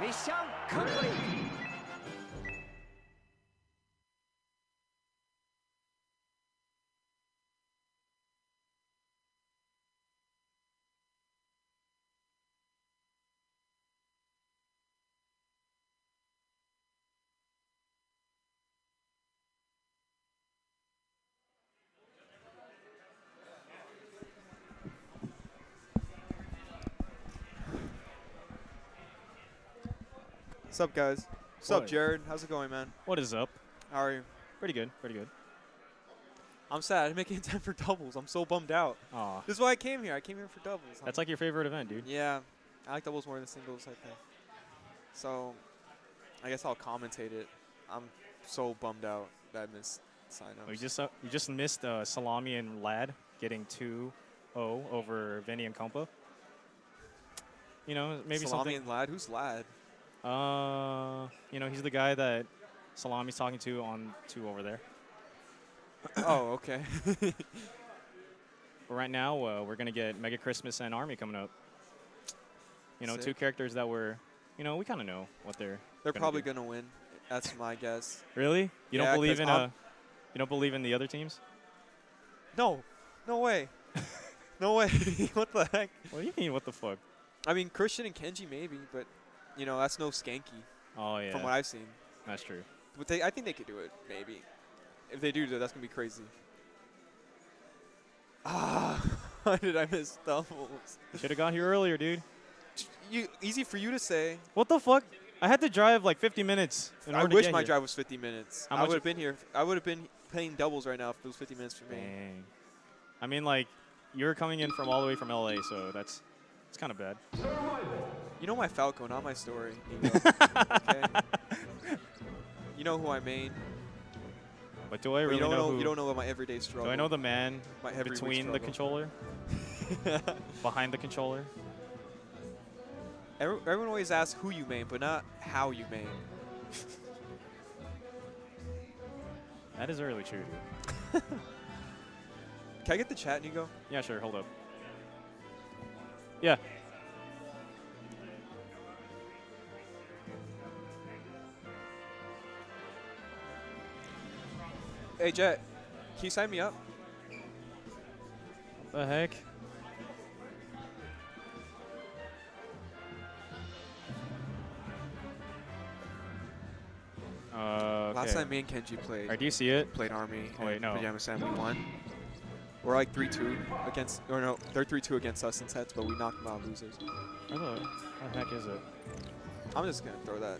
ミッションコンプリート What's up, guys? What's up, Jared? How's it going, man? What is up? How are you? Pretty good. Pretty good. I'm sad. I didn't make any time for doubles. I'm so bummed out. Aw. This is why I came here. I came here for doubles. That's like your favorite event, dude. Yeah, I like doubles more than singles. I think. So, I guess I'll commentate it. I'm so bummed out that I missed signups. You just uh, you just missed uh, Salani and Lad getting 2-0 over Venni and Compa. You know, maybe Salani something. and Lad. Who's Lad? Uh, you know, he's the guy that Salani's talking to on two over there. oh, okay. But right now, uh, we're gonna get Mega Christmas and Army coming up. You know, two characters that were, you know, we kind of know what they're. They're gonna probably do. gonna win. That's my guess. Really? You Yeah, don't believe in uh, you don't believe in the other teams? No, no way. no way. what the heck? What do you mean? What the fuck? I mean, Christian and Kenji maybe, but you know that's no skanky Oh yeah, from what I've seen. that's true. But they, I think they could do it, maybe. If they do, that's gonna be crazy. Ah, why did I miss doubles? Should have got here earlier, dude. You easy for you to say. What the fuck? I had to drive like 50 minutes. In I order to wish get my here. drive was 50 minutes. How I would have been here. I would have been playing doubles right now if it was 50 minutes for me. Dang. I mean, like, you're coming in from all the way from LA, so that's it's kind of bad. You know my Falco, not my story. Okay. You know who I main. But do I really you don't know, know, who? you don't know my everyday struggle. do I know the man between the controller, behind the controller? Every, everyone always asks who you main, but not how you main. That is really true, dude. Can I get the chat, Nico? Yeah, sure. Hold up. Yeah. Hey, Jet, can you sign me up? The heck? Uh, Last time me and Kenji played, Alright, do you see it? played Army. Oh, wait, no. Pajama Sam, we won. We're like 3-2 against, or no, they're 3-2 against us in sets, but we knocked them out losers. Where the, heck is it? I'm just gonna throw that